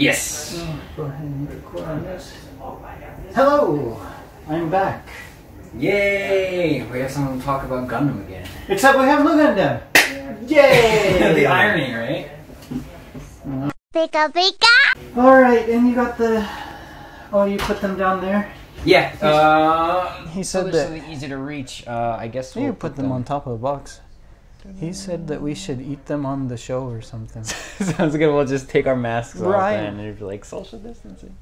Yes. Oh, go ahead and record on this. Hello! I'm back. Yay! We have someone to talk about Gundam again. Except we have no Gundam. Yay! the irony, right? Pika pika! Alright, and you got the. Oh, you put them down there? Yeah. Uh, He said they're that- so easy to reach. Uh, I guess You we'll put them on top of the box. He said that we should eat them on the show or something. Sounds good. We'll just take our masks Right. off and it'd be like social distancing.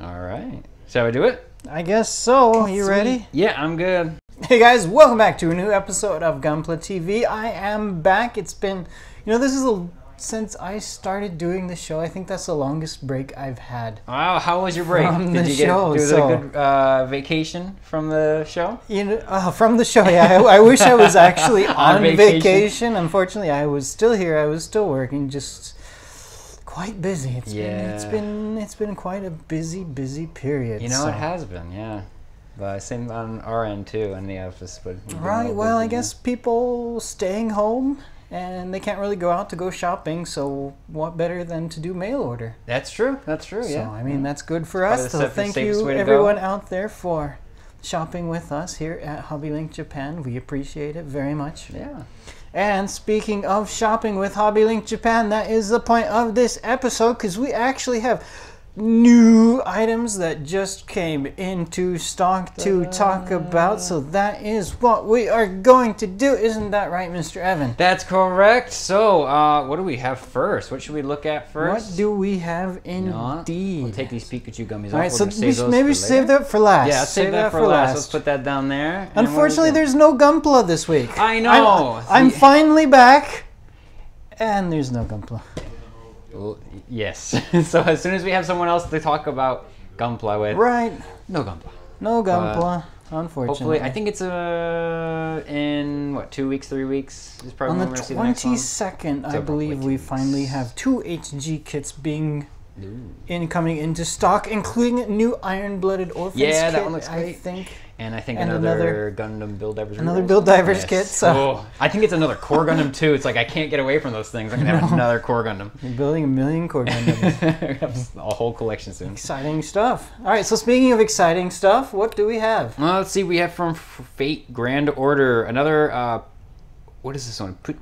All right. Shall we do it? I guess so. Are You ready? Yeah, I'm good. Hey guys, welcome back to a new episode of Gunpla TV. I am back. It's been, you know, this is a, since I started doing the show. I think that's the longest break I've had. Wow, how was your break? From Did the you get show, so- a good uh, vacation from the show? You know, uh, from the show. Yeah, I, I wish I was actually on, On vacation. vacation. Unfortunately, I was still here. I was still working. Just quite busy. It's been, it's Yeah. been, it's been quite a busy, busy period. You know, so. it has been, yeah. But same on our end too, in the office. But we've been a Right. Well, I yeah. guess people staying home and they can't really go out to go shopping. So what better than to do mail order? that's true. That's true. So yeah. I mean, that's good for us. So thank you to go. everyone out there for shopping with us here at HobbyLink Japan. We appreciate it very much. yeah. And speaking of shopping with HobbyLink Japan, that is the point of this episode because we actually have new items that just came into stock to talk about. So that is what we are going to do. Isn't that right, Mr. Evan? That's correct. So, uh, what do we have first? What should we look at first? What do we have indeed? We'll take these Pikachu gummies All right, off. so We're gonna we save maybe save that for last. Yeah, save, that, for last. Let's put that down there. and what do we Unfortunately, there's no Gunpla this week. I know. I'm, I'm finally back, and there's no Gunpla. Well, yes. so as soon as we have someone else to talk about Gunpla with, Right, no Gunpla. no Gunpla. unfortunately, Hopefully, I think it's uh in what two weeks, three weeks is probably on when the we're gonna see the next one. twenty second, I So, believe we finally have two HG kits being Ooh. incoming into stock, including new Iron Blooded Orphans Yeah, that one looks great. I think And I think And another, Gundam Build Divers. another Build Divers Yes. kit, so- Oh, I think it's another Core Gundam too. It's like I can't get away from those things. I'm gonna have another Core Gundam. we're building a million core Gundams. a whole collection soon. exciting stuff. All right, so speaking of exciting stuff, what do we have? Well, let's see. We have from Fate Grand Order another. uh What is this one? Put.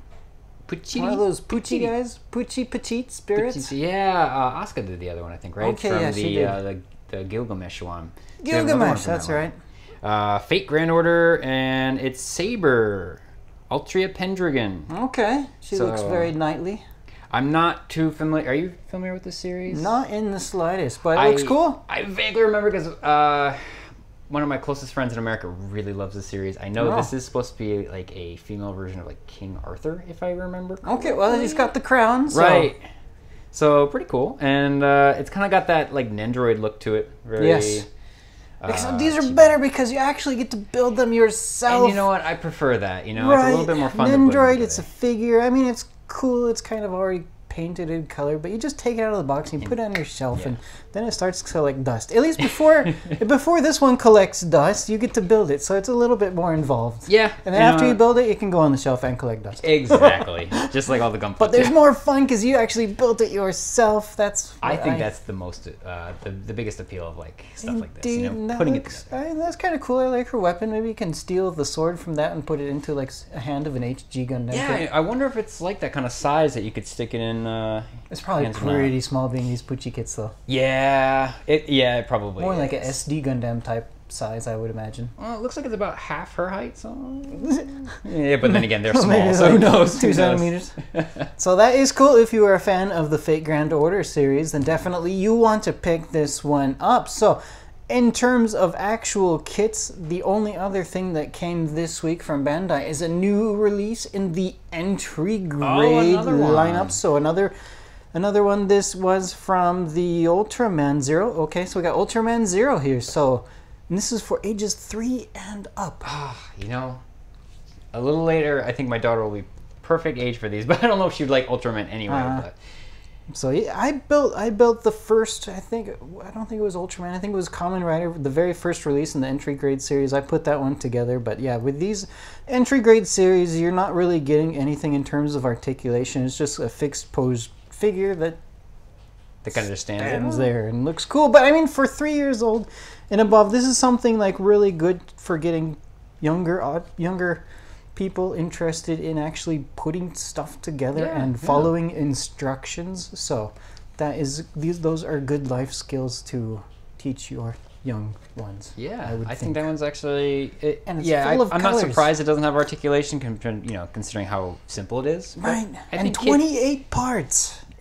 Puccini? One of those Poochie Puccini. guys, Poochie Petite spirits. Puccini. Yeah, uh, Asuka did the other one, I think, right? Okay, From yeah, the, she did. Uh, the the Gilgamesh one. We have one Gilgamesh, that's that one. right. Uh, Fate Grand Order, and it's Saber, Altria Pendragon. Okay, she looks very knightly. I'm not too familiar. Are you familiar with the series? Not in the slightest, but it I, looks cool. I vaguely remember because uh, one of my closest friends in America really loves the series. I know Oh. this is supposed to be like a female version of like King Arthur, if I remember. Okay, well he's got the crown, so Right. So pretty cool, and uh, it's kind of got that like Nendroid look to it. Very, Yes. Uh, these are better because you actually get to build them yourself. And you know what? I prefer that. You know, right? it's a little bit more fun. put it's a figure. I mean, it's cool. It's kind of already painted in color, but you just take it out of the box and you put it on your shelf, Yeah. and then it starts to collect dust. At least before before this one collects dust, you get to build it, so it's a little bit more involved. yeah. And then you after know, you build it, you can go on the shelf and collect dust. exactly, just like all the Gunpla. But there's too. more fun because you actually built it yourself. That's I what think that's the most, uh, the, the biggest appeal of like stuff like this. You know, that putting it looks- together. I- that's kind of cool. I like her weapon. Maybe you can steal the sword from that and put it into like a hand of an HG gun. Yeah. I wonder if it's like that kind of size that you could stick it in. Uh, it's probably hands around. pretty small, being these Pucci kits though. yeah, it yeah, it probably More like an. SD Gundam type size, I would imagine. Well, it looks like it's about half her height. So yeah, but then again, they're small, so who knows? Two Who knows? centimeters. so that is cool. If you are a fan of the Fate Grand Order series, then definitely you want to pick this one up. So. In terms of actual kits, the only other thing that came this week from Bandai is a new release in the entry grade another one. lineup. So another another one this was from the Ultraman Zero. Okay, so we got Ultraman Zero here. So and this is for ages 3 and up. Ah, you know, a little later, I think my daughter will be perfect age for these, but I don't know if she'd like Ultraman anyway. Uh-huh. but So yeah, I built I built the first I think I don't think it was Ultraman I think it was Kamen Rider the very first release in the entry grade series. I put that one together but yeah with these entry grade series you're not really getting anything in terms of articulation. It's just a fixed pose figure that They can understand stands it. there. and looks cool. But I mean for three years old and above this is something like really good for getting younger younger people interested in actually putting stuff together Yeah, and yeah. following instructions so that is these those are good life skills to teach your young ones Yeah, I I, think. think. that one's actually. It, And it's yeah, full I, of I'm not surprised it doesn't have articulation, you know, considering how simple it is. Right I and think kid- 28 parts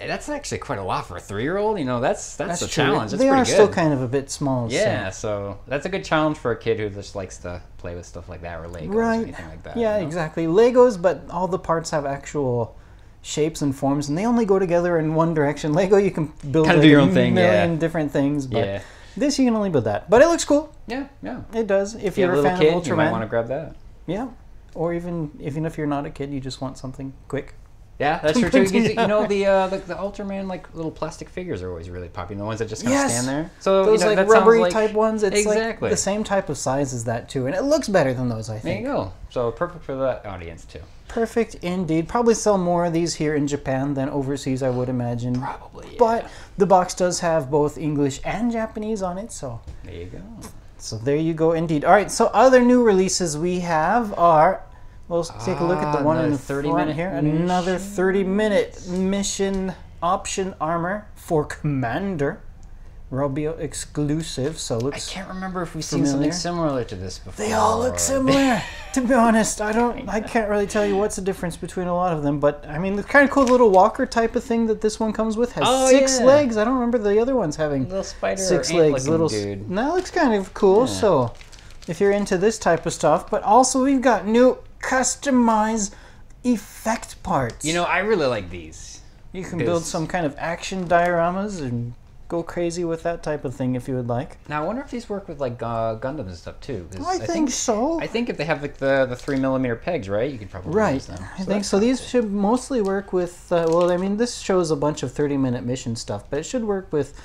that's actually quite a lot for a three-year-old. You know, that's that's, a true. challenge. That's they pretty are good. still kind of a bit small yeah, so that's a good challenge for a kid who just likes to play with stuff like that or Legos or anything like that. yeah you know? exactly legos but all the parts have actual shapes and forms and they only go together in one direction lego you can build Kinda like do your a own thing, yeah. million different things but Yeah, this you can only build that but it looks cool yeah, yeah. it does if If you you're a fan kid, of you might want to grab that. yeah or even even if you're not a kid you just want something quick Yeah, that's true too. You, you know the, uh, the the Ultraman like little plastic figures are always really popular. The ones that just kind of Yes! stand there. So those you know, like rubbery like- type ones it's Exactly. like the same type of size as that too and it looks better than those i think. There you go. So perfect for that audience too. perfect indeed probably sell more of these here in japan than overseas i would imagine Probably. Yeah. But the box does have both English and Japanese on it, so there you go. so there you go indeed. All right, so other new releases we have are well, let's take a look at the Ah, one in the 30 front minute here. Another 30 minute mission option armor for Commander. Rabiot exclusive, so I looks can't remember if we've seen something similar to this before. they all look similar. to be honest, I don't I can't really tell you what's the difference between a lot of them, but I mean the kind of cool little walker type of thing that this one comes with has Oh, six yeah. legs. I don't remember the other ones having little spider six or legs, little. dude. That looks kind of cool. Yeah. So, if you're into this type of stuff, but also we've got new customized effect parts. You know, I really like these. you can build some kind of action dioramas and go crazy with that type of thing if you would like. Now I wonder if these work with like uh, Gundams and stuff too. I, think, so. I think if they have like the, the three millimeter pegs, right? You could probably Right, use them. I So think so. These should mostly work with. Uh, well, I mean, this shows a bunch of thirty-minute mission stuff, but it should work with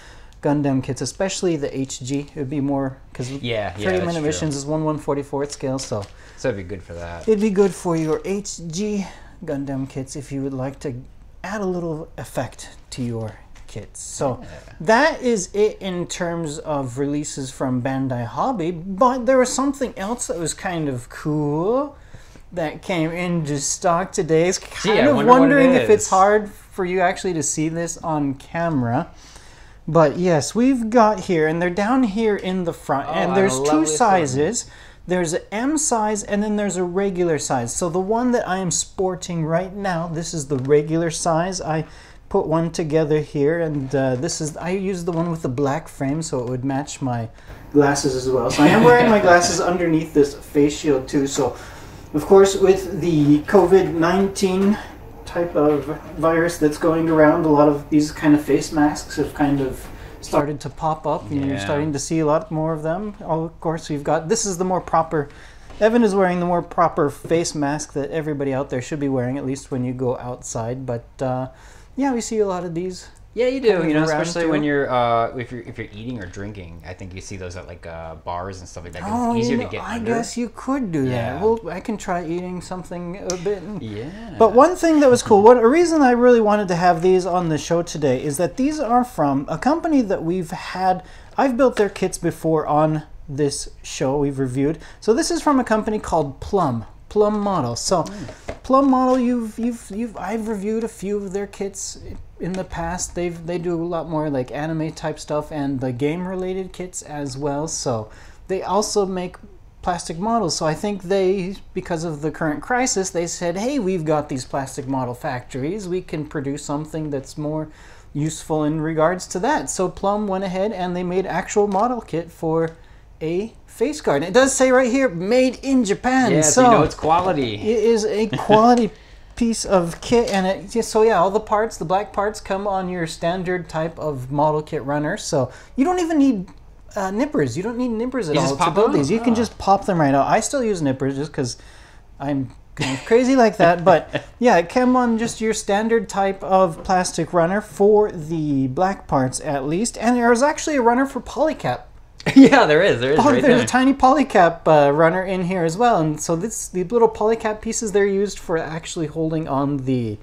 Gundam kits, especially the HG. It would be more because Yeah, yeah, thirty-minute missions is one one forty-fourth scale, so So it'd be good for that. It'd be good for your HG Gundam kits if you would like to add a little effect to your kits. So that is it in terms of releases from Bandai Hobby, but there was something else that was kind of cool that came into stock today. It's kind I of wonder what it wondering if it's hard for you actually to see this on camera. But yes, we've got here, and they're down here in the front, Oh, and there's two sizes. There's an M size, and then there's a regular size. So the one that I am sporting right now, this is the regular size. I put one together here, and uh, this is I used the one with the black frame, so it would match my glasses as well. So I am wearing my glasses underneath this face shield too. So, of course, with the COVID nineteen type of virus that's going around, a lot of these kind of face masks have kind of started to pop up. and you're starting to see a lot more of them. Oh, of course, we've got this is the more proper. Evan is wearing the more proper face mask that everybody out there should be wearing, at least when you go outside. But uh, yeah, we see a lot of these. Yeah, you do. kind You know, especially when you're uh, if you're if you're eating or drinking. I think you see those at like uh, bars and stuff like that. Oh, it's easier you know, to get I under. guess you could do that. Well, I can try eating something a bit. Yeah. But one thing that was cool, what a reason I really wanted to have these on the show today is that these are from a company that we've had. I've built their kits before on this show. We've reviewed. So this is from a company called Plum. Plum Model. So Plum Model, you've you've you've I've reviewed a few of their kits in the past. They've they do a lot more like anime type stuff and the game related kits as well. So they also make plastic models. So I think they, because of the current crisis, they said, hey, we've got these plastic model factories. We can produce something that's more useful in regards to that. So Plum went ahead and they made actual model kit for a face guard. And it does say right here, made in Japan. yeah, so so you know it's quality. it is a quality piece of kit, and it so yeah, all the parts, the black parts, come on your standard type of model kit runner. So you don't even need uh, nippers. You don't need nippers at You all to build these. You can just pop them right out. I still use nippers just because I'm kind of crazy like that. But yeah, it came on just your standard type of plastic runner for the black parts at least. And there was actually a runner for polycap. yeah, there is. There is Oh, right there's there. a tiny polycap uh, runner in here as well. And so this the little polycap pieces they're used for actually holding on the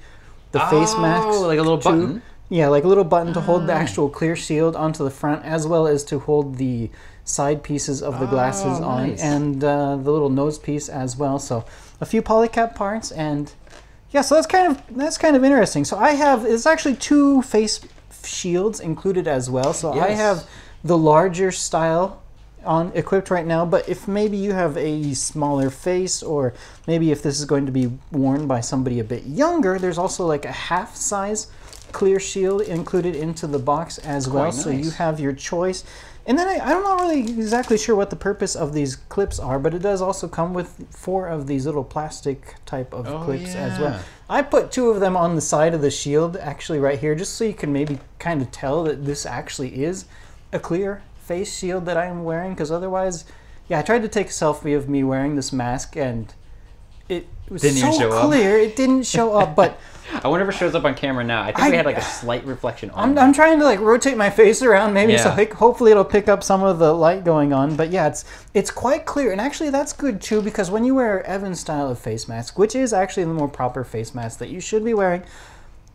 the face masks. Oh, like a little too. button. Yeah, like a little button to hold Ah. the actual clear shield onto the front, as well as to hold the side pieces of the glasses Oh, on, nice. and uh, the little nose piece as well. So a few polycap parts, and yeah, so that's kind of that's kind of interesting. So I have it's actually two face shields included as well. So I have the larger style on equipped right now but if maybe you have a smaller face or maybe if this is going to be worn by somebody a bit younger there's also like a half size clear shield included into the box as well quite so you have your choice. And then I, i'm not really exactly sure what the purpose of these clips are but it does also come with four of these little plastic type of Oh, clips as well. i put two of them on the side of the shield actually right here just so you can maybe kind of tell that this actually is a clear face shield that I'm wearing because otherwise, yeah, I tried to take a selfie of me wearing this mask and it was Didn't so show up. clear. It didn't show up, but I wonder if it shows up on camera now. I think I- we had like a slight reflection on. I'm, I'm trying to like rotate my face around maybe so like, hopefully it'll pick up some of the light going on. But yeah, it's it's quite clear and actually that's good too because when you wear Evan's style of face mask, which is actually the more proper face mask that you should be wearing,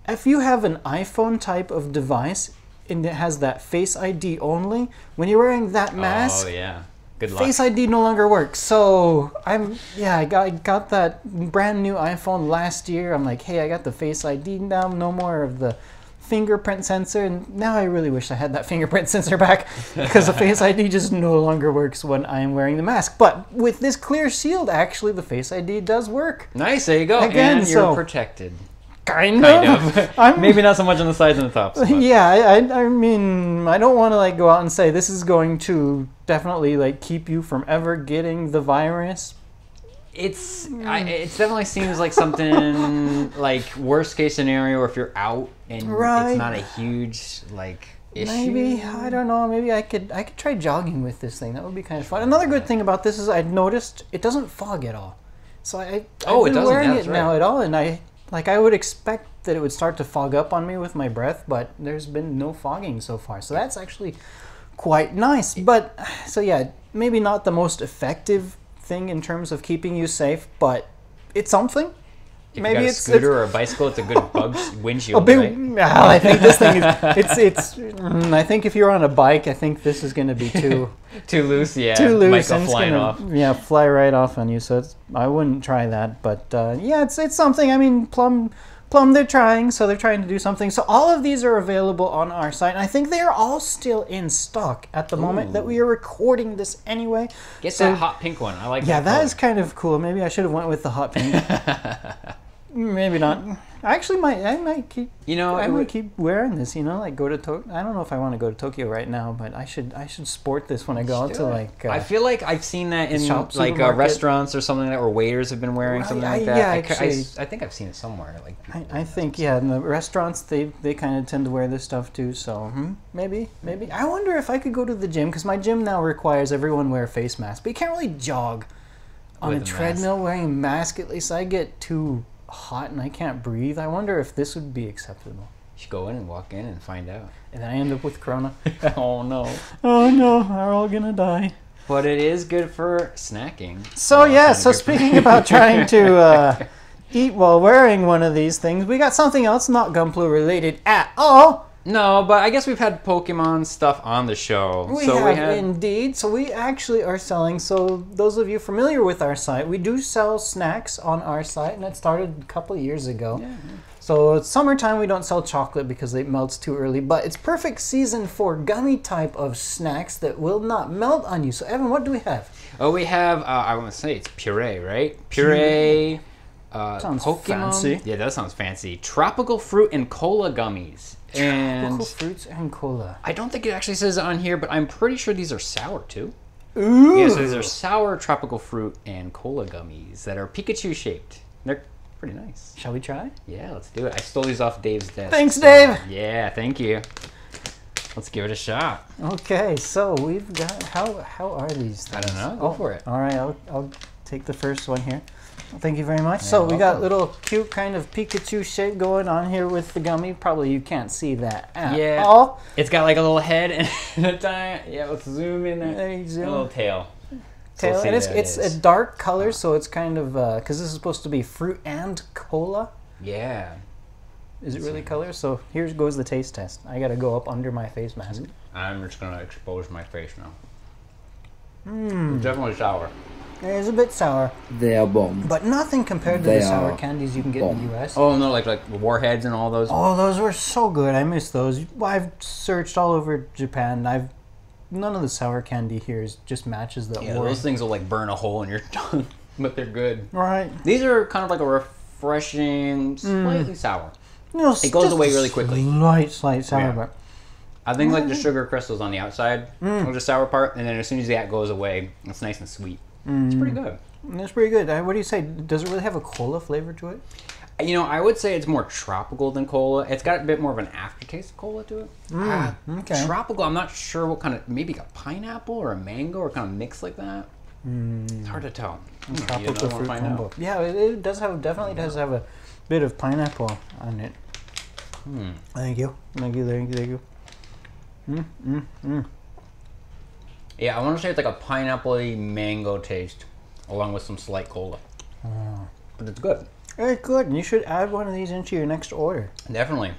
if you have an iPhone type of device and it has that Face ID only, when you're wearing that oh, mask, Oh yeah. Good luck. Face ID no longer works. So I'm yeah, I got, I got that brand new iPhone last year. I'm like, hey, I got the Face ID now. No more of the fingerprint sensor. And now I really wish I had that fingerprint sensor back because the Face ID just no longer works when I'm wearing the mask. But with this clear shield, actually, the Face ID does work. Nice. There you go. Again, and you're so- protected. Kind Kind of. of. I'm- Maybe not so much on the sides and the tops. but- Yeah, I, I, I mean, I don't want to like go out and say this is going to definitely like keep you from ever getting the virus. It's I, mm. it definitely seems like something like worst case scenario if you're out and Right. it's not a huge like issue. Maybe I don't know. Maybe I could I could try jogging with this thing. That would be kind of fun. Another good thing about this is I noticed it doesn't fog at all. So I I've Oh, it been doesn't. wearing it that's now at all, and I like I would expect that it would start to fog up on me with my breath, but there's been no fogging so far. So that's actually quite nice. But so yeah, maybe not the most effective thing in terms of keeping you safe, but it's something. If maybe got a it's- scooter or a bicycle, it's a good bug windshield. A big. right? I think this thing is. It's. It's. mm, I think if you're on a bike, I think this is going to be too Too loose, yeah. too loose and it's gonna off. yeah fly right off on you. So it's, I wouldn't try that. But uh, yeah, it's it's something. I mean, Plum. Plum, they're trying, so they're trying to do something. So all of these are available on our site, and I think they are all still in stock at the moment that we are recording this. Anyway, Get So- that hot pink one. I like yeah, that. that color. kind of cool. Maybe I should have went with the hot pink. Maybe not. I actually might. I might keep. You know, I might keep wearing this. You know, like go to Tokyo. I don't know if I want to go to Tokyo right now, but I should. I should sport this when I go out to like. Uh, I feel like I've seen that in shop, like uh, restaurants or something like that, where waiters have been wearing Right, something I- like that. yeah, I, I actually- s- I think I've seen it somewhere. Like I, I think yeah, in the restaurants they they kind of tend to wear this stuff too. So hmm, maybe maybe I wonder if I could go to the gym because my gym now requires everyone wear a face mask, but you can't really jog on a a mask. treadmill wearing a mask. At least I get too hot and I can't breathe. I wonder if this would be acceptable. you should go in and walk in and find out. And then I end up with corona. oh no! oh no, we're all gonna die. But it is good for snacking. So Well, yeah, so good for- speaking about trying to uh, eat while wearing one of these things, we got something else not Gunpla related at all. No, but I guess we've had Pokemon stuff on the show. We so have we had indeed. So we actually are selling. So those of you familiar with our site, we do sell snacks on our site, and it started a couple of years ago. Yeah. So it's summertime, we don't sell chocolate because it melts too early. But it's perfect season for gummy type of snacks that will not melt on you. So Evan, what do we have? Oh, we have. Uh, I want to say it's puree, right? Puree. Uh, Sounds Pokemon. fancy. Yeah, that sounds fancy. Tropical fruit and cola gummies. And Tropical fruits and cola. I don't think it actually says it on here, but I'm pretty sure these are sour too. Ooh. Yeah, so these are sour tropical fruit and cola gummies that are Pikachu shaped. They're pretty nice. Shall we try? Yeah, let's do it. I stole these off Dave's desk. Thanks, so- Dave. Yeah, thank you. Let's give it a shot. Okay, so we've got how how are these? I don't know. Go for it. Oh, all right, I'll, I'll take the first one here. Thank you very much. so we got little cute kind of Pikachu shape going on here with the gummy. Probably you can't see that at Yeah. all. It's got like a little head and a time. Yeah, let's zoom in there. There you A little tail. Tail, So see and it's it it's a dark color, so it's kind of because this is supposed to be fruit and cola. Yeah. Is it really color? So here goes the taste test. I gotta go up under my face mask. I'm just gonna expose my face now. Hmm. It's definitely sour. It is a bit sour, They are bomb. but nothing compared to They the sour candies you can get in the U.S. Oh no, like like warheads and all those. Oh, those were so good. I miss those. I've searched all over Japan. I've none of the sour candy here is just matches the yeah, Ori. those things will like burn a hole in your tongue, but they're good. Right. These are kind of like a refreshing, slightly sour. You know, It goes away really quickly. Slight, slight sour, Yeah. but I think like the sugar crystals on the outside Mm. of the sour part, and then as soon as that goes away, it's nice and sweet. It's pretty Mm. good. it's pretty good. Uh, What do you say? Does it really have a cola flavor to it? You know, I would say it's more tropical than cola. It's got a bit more of an aftertaste of cola to it. Ah, Mm, okay. Tropical, I'm not sure what kind of, maybe a pineapple or a mango or kind of mix like that. It's hard to tell. Tropical fruit combo. Yeah, it, it does have definitely does have a bit of pineapple on it. Hmm. Thank you, thank you, thank you, thank you. Yeah, I want to say it's like a pineapple mango taste, along with some slight cola. Ah. But it's good. Very good. And you should add one of these into your next order. Definitely.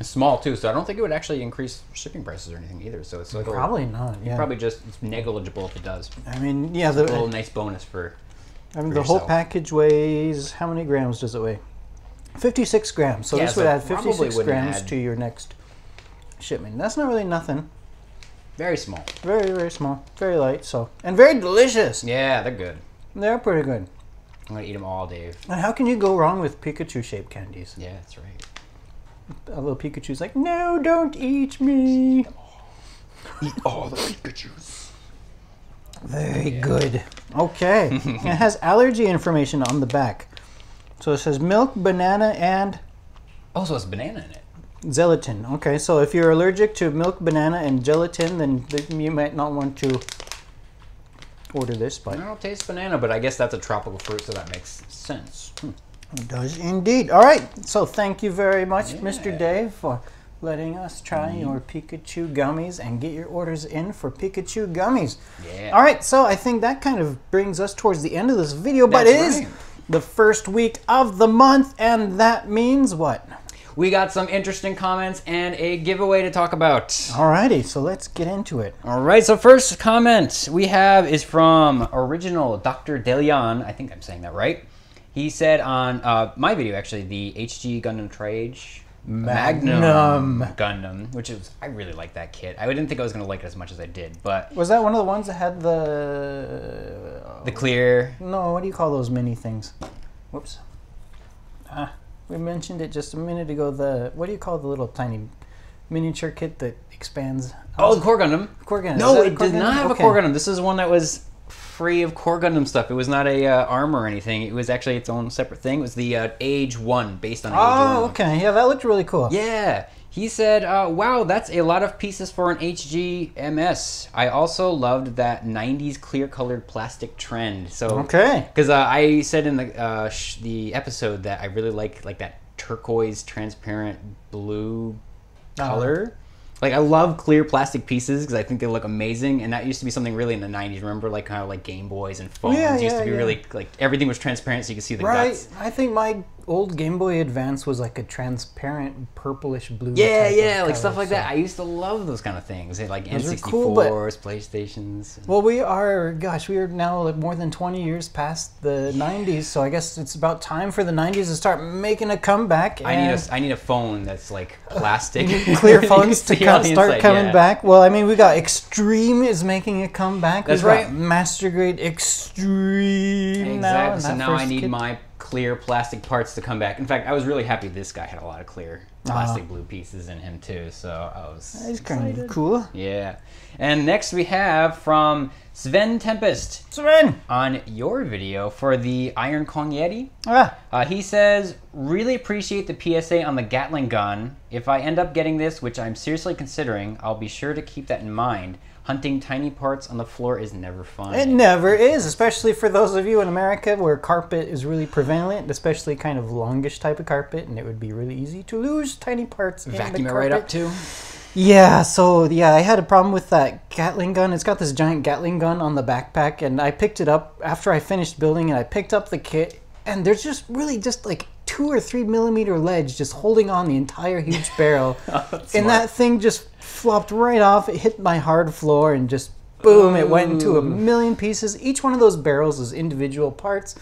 It's small too, so I don't think it would actually increase shipping prices or anything either. So it's like a- Probably not. Yeah. probably just it's negligible if it does. I mean, yeah. A little nice bonus for I mean, for the whole package weighs how many grams does it weigh? Fifty-six grams. So Yeah, this so would add fifty-six grams add- to your next shipment. That's not really nothing. Very small. Very, very small, very light. So and very delicious. Yeah, they're good. They're pretty good. I'm gonna eat them all, Dave. And how can you go wrong with Pikachu-shaped candies? Yeah, that's right. A little Pikachu's like, no, don't eat me. Eat all the Pikachu's. Very good. Okay. it has allergy information on the back. So it says milk, banana, and oh, Also, it's banana in it. Gelatin. Okay, so if you're allergic to milk, banana, and gelatin, then you might not want to order this, I but don't taste banana, but I guess that's a tropical fruit, so that makes sense. Hmm. it does indeed. All right, so thank you very much, Mr. Dave, for letting us try your Pikachu gummies and get your orders in for Pikachu gummies. Yeah. All right, so I think that kind of brings us towards the end of this video, but it That's is the first week of the month, and that means what? We got some interesting comments and a giveaway to talk about. Alrighty, so let's get into it. All right, so first comment we have is from original Dr. Delion. I think I'm saying that right. He said on uh, my video, actually, the HG Gundam Tryage Magnum. Magnum. Gundam, which is I really like that kit. I didn't think I was gonna like it as much as I did, but Was that one of the ones that had the the clear. no? What do you call those mini things? Whoops. Ah, we mentioned it just a minute ago. The what do you call the little tiny miniature kit that expands? Oh, the Core Gundam. Core Gundam. No, it did Gundam? not have Okay. a Core Gundam. This is one that was free of Core Gundam stuff. It was not a uh, arm or anything. It was actually its own separate thing. It was the uh, Age One, based on Age Oh, One. okay. Yeah, that looked really cool. Yeah. He said, uh, wow, that's a lot of pieces for an HGMS. I also loved that 90s clear colored plastic trend. So, Okay. Because uh, I said in the uh, sh- the episode that I really like like that turquoise transparent blue Uh-huh. color. Like I love clear plastic pieces because I think they look amazing, and that used to be something really in the '90s. Remember, like kind of like Game Boys and phones Yeah, used yeah, to be yeah. really like everything was transparent, so you could see the Right. guts. I think my old Game Boy Advance was like a transparent purplish blue. Yeah, yeah, like stuff like so- that. I used to love those kind of things, like N64s, cool, but- PlayStations. Well, we are, gosh, we are now like more than 20 years past the 90s, so I guess it's about time for the 90s to start making a comeback. I need a I need a phone that's like plastic, clear phones to come, start coming yeah. back. Well, I mean, we got Extreme is making a comeback. That's got right. Master Grade Extreme. Exactly. and So now I need kit- my clear plastic parts to come back. In fact, I was really happy this guy had a lot of clear plastic blue pieces in him too. So I was It's kind of cool. Yeah. And next we have from Sven Tempest Sven! on your video for the Iron Kong Yeti. Ah, Uh, he says, really appreciate the PSA on the Gatling gun. If I end up getting this, which I'm seriously considering, I'll be sure to keep that in mind. Hunting tiny parts on the floor is never fun. It never is, especially for those of you in America where carpet is really prevalent, especially kind of longish type of carpet, and it would be really easy to lose tiny parts Vacuum it right up too. Yeah, so yeah, I had a problem with that Gatling gun. It's got this giant Gatling gun on the backpack, and I picked it up after I finished building, and I picked up the kit, and there's just really just like two or three millimeter ledge just holding on the entire huge barrel, and that thing just flopped right off. It hit my hard floor, and just boom, it went into a million pieces. Each one of those barrels is individual parts.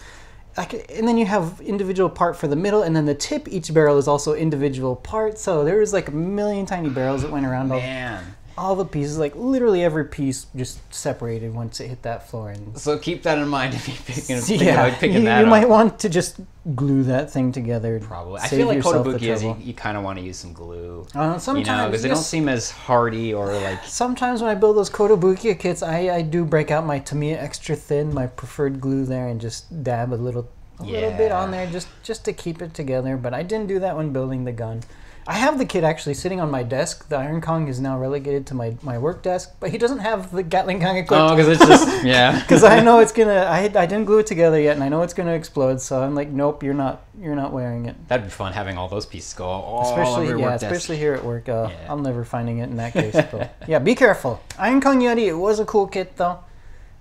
Like, and then you have individual part for the middle, and then the tip each barrel is also individual part. So there was like a million tiny barrels that went around Man. all the pieces. Like literally every piece just separated once it hit that floor. And So keep that in mind if you're picking, thinking yeah, picking you, that you up. might want to just glue that thing together. Probably. I feel like Kotobukiya you, you kind of want to use some glue. Uh, you know, sometimes because they don't seem as hardy or like. Sometimes when I build those Kotobukiya kits, I, I do break out my Tamiya extra thin, my preferred glue there, and just dab a little a little bit on there just just to keep it together. But I didn't do that when building the gun. I have the kit actually sitting on my desk. The Iron Kong is now relegated to my, my work desk, but he doesn't have the Gatling Gun equipped. Oh, because it's just yeah. because I know it's gonna. I, I didn't glue it together yet, and I know it's gonna explode. So I'm like, nope, you're not. You're not wearing it. That'd be fun having all those pieces go all Especially over your yeah, work desk. especially here at work. Uh, Yeah. I'm never finding it in that case. But yeah, be careful. Iron Kong Yeti. It was a cool kit though.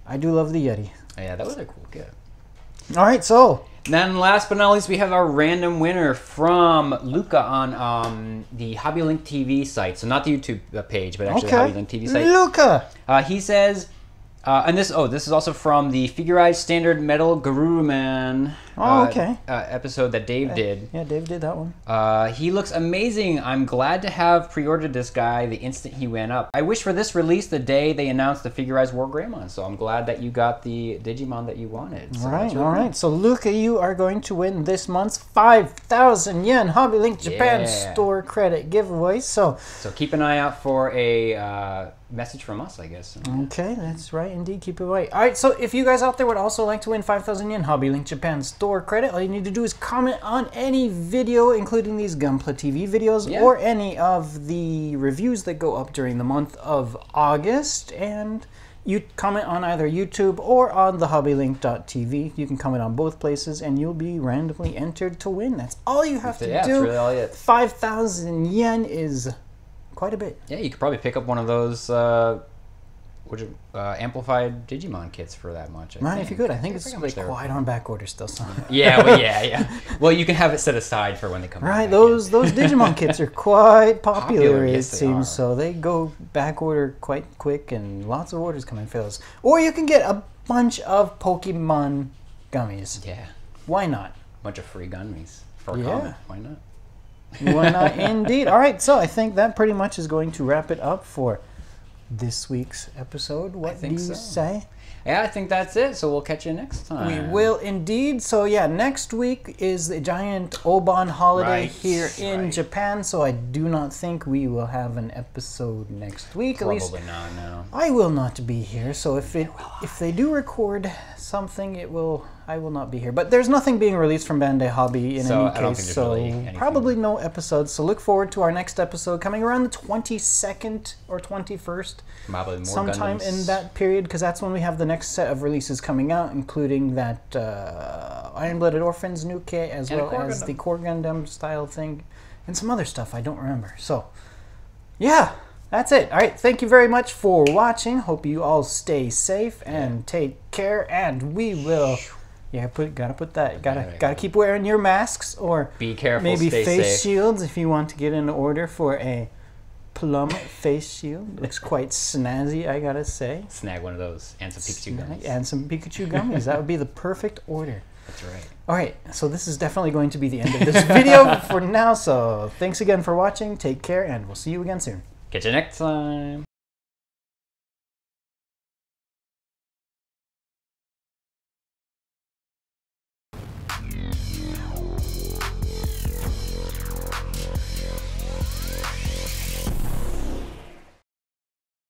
I do love the Yeti. Yeah, that was a cool kit. All right, so Then, last but not least, we have our random winner from Luca on um, the HobbyLink TV site. So not the YouTube uh, page, but actually the okay, HobbyLink TV site. Luca. Uh, he says, uh, and this oh this is also from the Figure-rise Standard MetalGarurumon. Oh, uh, okay. Uh, episode that Dave did. Yeah, Dave did that one. Uh, he looks amazing. I'm glad to have pre-ordered this guy the instant he went up. I wish for this release the day they announced the Figure-rise War Greymon. So I'm glad that you got the Digimon that you wanted. So All right, all right. So Luca, you are going to win this month's five thousand yen Hobby Link Japan Yeah. store credit giveaway. So So keep an eye out for a uh, message from us, I guess. Okay, that's right indeed. Keep it away. All right, so if you guys out there would also like to win 5,000 yen Hobby Link Japan store credit, all you need to do is comment on any video, including these Gunpla TV videos, Yeah. or any of the reviews that go up during the month of August, and you comment on either YouTube or on the hobbylink.tv. You can comment on both places, and you'll be randomly entered to win. That's all you have to yeah, do. really all it. 5,000 yen is quite a bit. Yeah, you could probably pick up one of those uh, you- uh, amplified Digimon kits for that much. I think. if you could, I think it's like much they were. quite on back order still. So. Yeah, well, yeah, yeah. Well, you can have it set aside for when they come. Right, those in. those Digimon kits are quite popular, Popular, it seems. So they go back order quite quick, and lots of orders come in for those. Or you can get a bunch of Pokemon gummies. Yeah, Why not? A bunch of free gummies for Yeah. a comment. Why not? Why not? Indeed. All right, so I think that pretty much is going to wrap it up for this week's episode. What do you so. say? Yeah, I think that's it. So we'll catch you next time. We will indeed. So yeah, next week is the giant Obon holiday Right, here in right. Japan. So I do not think we will have an episode next week. At least Probably not. No. I will not be here. So if it if they do record something, it will I will not be here. But there's nothing being released from Bandai Hobby in So, any case. So really probably no episodes. So look forward to our next episode coming around the 22nd or 21st Probably more sometime Gundams. in that period because that's when we have the next set of releases coming out, including that uh, Iron Blooded Orphans new kit as And well as Gundam. the Core Gundam style thing, and some other stuff I don't remember. So, yeah, that's it. All right, thank you very much for watching. Hope you all stay safe and take care, and we will. Yeah, put gotta put that. Gotta gotta keep wearing your masks or Be careful. maybe face safe. shields if you want to get an order for a plum face shield. Looks quite snazzy, I gotta say. Snag one of those and some Pikachu Snag- gummies. And some Pikachu gummies. that would be the perfect order. That's right. All right, so this is definitely going to be the end of this video for now. So thanks again for watching. Take care, and we'll see you again soon. Catch you next time.